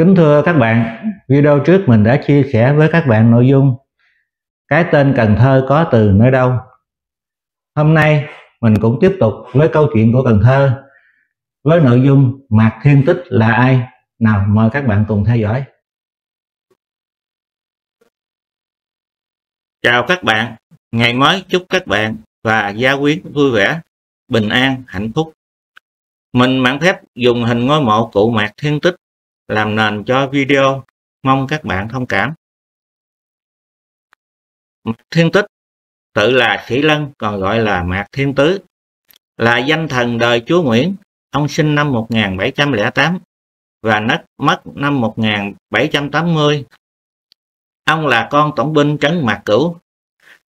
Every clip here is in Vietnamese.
Kính thưa các bạn, video trước mình đã chia sẻ với các bạn nội dung Cái tên Cần Thơ có từ nơi đâu? Hôm nay mình cũng tiếp tục với câu chuyện của Cần Thơ với nội dung Mạc Thiên Tích là ai? Nào mời các bạn cùng theo dõi. Chào các bạn, ngày mới chúc các bạn và gia quyến vui vẻ, bình an, hạnh phúc. Mình mạng phép dùng hình ngôi mộ cụ Mạc Thiên Tích làm nền cho video, mong các bạn thông cảm. Mạc Thiên Tích tự là Sĩ Lân còn gọi là Mạc Thiên Tứ, là danh thần đời chúa Nguyễn. Ông sinh năm 1708 và nất mất năm 1780. Ông là con tổng binh trấn Mạc Cửu.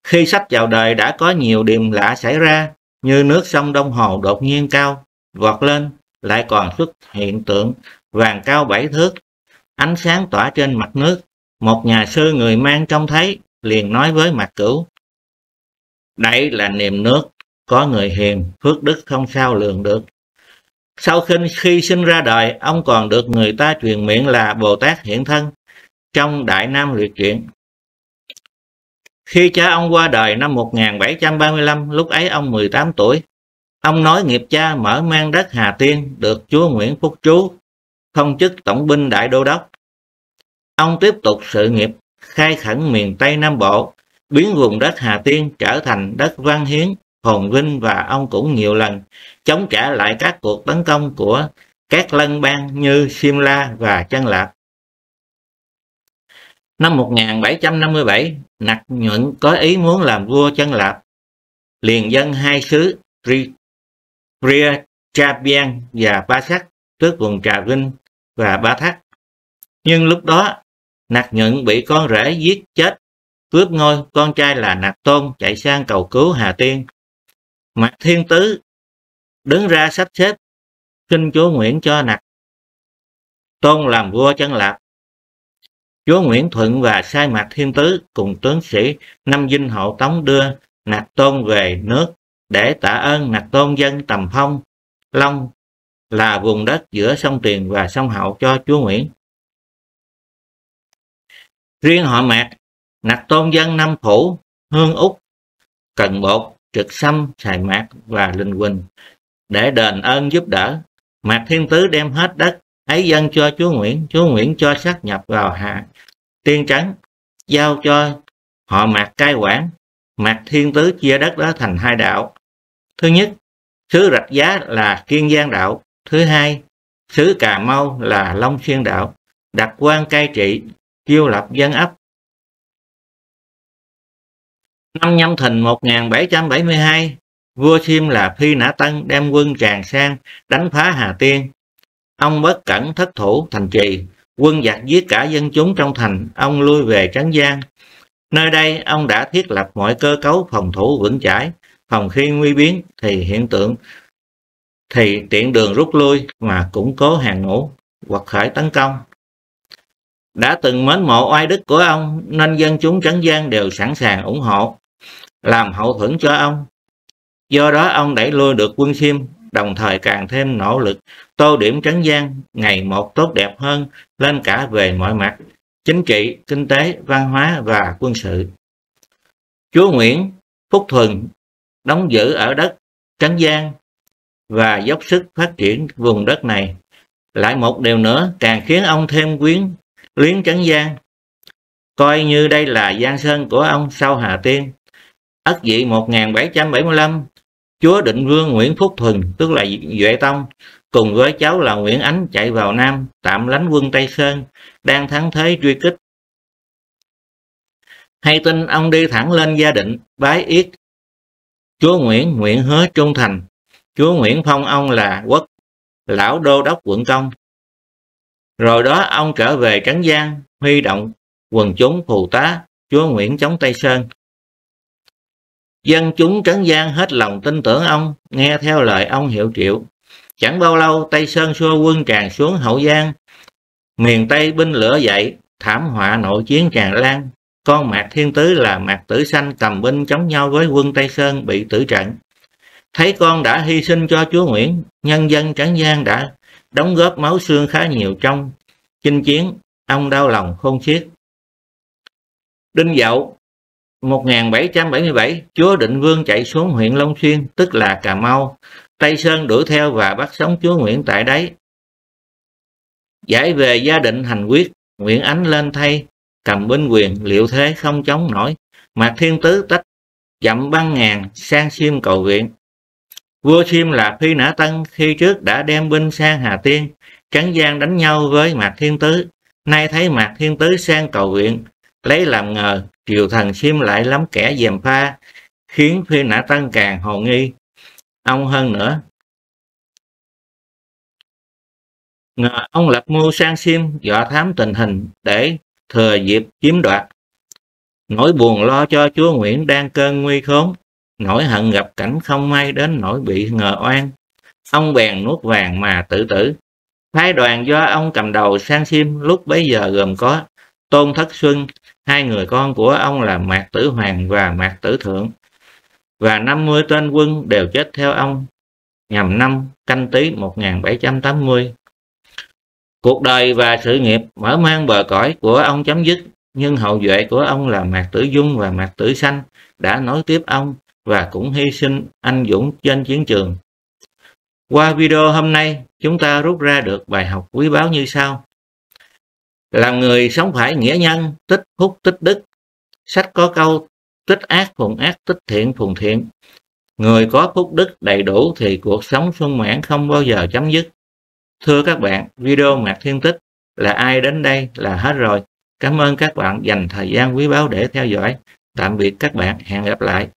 Khi sắp vào đời đã có nhiều điểm lạ xảy ra như nước sông Đông Hồ đột nhiên cao, vọt lên, lại còn xuất hiện tượng vàng cao bảy thước, ánh sáng tỏa trên mặt nước. Một nhà sư người mang trông thấy, liền nói với mặt cửu. Đây là niềm nước, có người hiền, phước đức không sao lường được. Sau khi, khi sinh ra đời, ông còn được người ta truyền miệng là Bồ Tát hiện thân trong Đại Nam Liệt Truyện. Khi cha ông qua đời năm 1735, lúc ấy ông 18 tuổi, ông nói nghiệp cha mở mang đất Hà Tiên được chúa Nguyễn Phúc Chú không chức tổng binh đại đô đốc. Ông tiếp tục sự nghiệp khai khẩn miền Tây Nam Bộ, biến vùng đất Hà Tiên trở thành đất văn hiến, hồn vinh và ông cũng nhiều lần chống trả lại các cuộc tấn công của các lân bang như Simla và Chân Lạp. Năm 1757, Nặc Nhuận có ý muốn làm vua Chân Lạp, liền dân hai xứ Ria Chabian và Ba Sắc tức vùng Trà Vinh và Ba Thắt. Nhưng lúc đó, Nặc Nhận bị con rể giết chết, cướp ngôi, con trai là Nặc Tôn chạy sang cầu cứu Hà Tiên. Mạc Thiên Tứ đứng ra sắp xếp xin chúa Nguyễn cho Nặc Tôn làm vua chân lạp. Chúa Nguyễn Thuận và sai Mạc Thiên Tứ cùng tướng sĩ năm dinh hậu tống đưa Nặc Tôn về nước để tạ ơn Nặc Tôn dân Tầm Phong, Long là vùng đất giữa sông Tiền và sông Hậu cho chúa Nguyễn. Riêng họ Mạc, nặc tôn dân Nam Phủ, Hương Úc, Cần Bột, Trực Sâm, Sài Mạc và Linh Quỳnh để đền ơn giúp đỡ. Mạc Thiên Tứ đem hết đất ấy dân cho chúa Nguyễn, chúa Nguyễn cho sát nhập vào hạ tiên trấn, giao cho họ Mạc cai quản. Mạc Thiên Tứ chia đất đó thành hai đạo. Thứ nhất, xứ Rạch Giá là Kiên Giang đạo, Thứ hai, xứ Cà Mau là Long Xuyên Đạo, đặt quan cai trị, chiêu lập dân ấp. Năm nhâm thìn 1772, vua Sim là Phi Nã Tân đem quân tràn sang đánh phá Hà Tiên. Ông bất cẩn thất thủ thành trì, quân giặc giết cả dân chúng trong thành, ông lui về Trấn Giang. Nơi đây ông đã thiết lập mọi cơ cấu phòng thủ vững chãi, phòng khi nguy biến thì hiện tượng thì tiện đường rút lui mà củng cố hàng ngũ hoặc khởi tấn công. Đã từng mến mộ oai đức của ông nên dân chúng Trấn Giang đều sẵn sàng ủng hộ, làm hậu thuẫn cho ông. Do đó ông đẩy lui được quân Sim, đồng thời càng thêm nỗ lực tô điểm Trấn Giang ngày một tốt đẹp hơn lên cả về mọi mặt, chính trị, kinh tế, văn hóa và quân sự. Chúa Nguyễn Phúc Thuần đóng giữ ở đất Trấn Giang và dốc sức phát triển vùng đất này. Lại một điều nữa càng khiến ông thêm quyến luyến trấn gian. Coi như đây là giang sơn của ông sau Hà Tiên. Ất dị 1775, chúa định vương Nguyễn Phúc Thuần, tức là Duệ Tông, cùng với cháu là Nguyễn Ánh chạy vào Nam, tạm lánh quân Tây Sơn, đang thắng thế truy kích. Hay tin ông đi thẳng lên gia định, bái yết. Chúa Nguyễn Nguyễn hứa trung thành, Chúa Nguyễn phong ông là quốc lão đô đốc quận công. Rồi đó ông trở về Trấn Giang, huy động quần chúng phù tá Chúa Nguyễn chống Tây Sơn. Dân chúng Trấn Giang hết lòng tin tưởng ông, nghe theo lời ông hiệu triệu. Chẳng bao lâu Tây Sơn xua quân tràn xuống Hậu Giang. Miền Tây binh lửa dậy, thảm họa nội chiến tràn lan. Con Mạc Thiên Tứ là Mạc Tử Xanh cầm binh chống nhau với quân Tây Sơn bị tử trận. Thấy con đã hy sinh cho chúa Nguyễn, nhân dân Trấn Giang đã đóng góp máu xương khá nhiều trong chinh chiến, ông đau lòng khôn xiết. Đinh Dậu 1777, chúa Định Vương chạy xuống huyện Long Xuyên, tức là Cà Mau. Tây Sơn đuổi theo và bắt sống chúa Nguyễn tại đấy. Giải về gia định hành quyết, Nguyễn Ánh lên thay, cầm binh quyền, liệu thế không chống nổi. Mạc Thiên Tứ tách chậm băng ngàn sang xiêm cầu viện. Vua Xiêm là Phi Nã Tân khi trước đã đem binh sang Hà Tiên, trấn gian đánh nhau với Mạc Thiên Tứ. Nay thấy Mạc Thiên Tứ sang cầu viện, lấy làm ngờ triều thần xiêm lại lắm kẻ dèm pha khiến phi nã tăng càng hồ nghi. Ông hơn nữa ngờ ông lập mưu sang xiêm dọa thám tình hình để thừa dịp chiếm đoạt. Nỗi buồn lo cho chúa nguyễn đang cơn nguy khốn nỗi hận gặp cảnh không may đến nỗi bị ngờ oan. Ông bèn nuốt vàng mà tự tử. Phái đoàn do ông cầm đầu sang sim lúc bấy giờ gồm có tôn thất xuân hai người con của ông là Mạc Tử Hoàng và Mạc Tử Thượng, và 50 tên quân đều chết theo ông nhằm năm canh tí 1780. Cuộc đời và sự nghiệp mở mang bờ cõi của ông chấm dứt, nhưng hậu duệ của ông là Mạc Tử Dung và Mạc Tử Sanh đã nối tiếp ông và cũng hy sinh anh dũng trên chiến trường. Qua video hôm nay, chúng ta rút ra được bài học quý báu như sau. Làm người sống phải nghĩa nhân tích phúc tích đức. Sách có câu tích ác phùng ác tích thiện phùng thiện. Người có phúc đức đầy đủ thì cuộc sống sung mãn không bao giờ chấm dứt. Thưa các bạn video mạc thiên tích là ai đến đây là hết rồi. Cảm ơn các bạn dành thời gian quý báu để theo dõi. Tạm biệt các bạn hẹn gặp lại.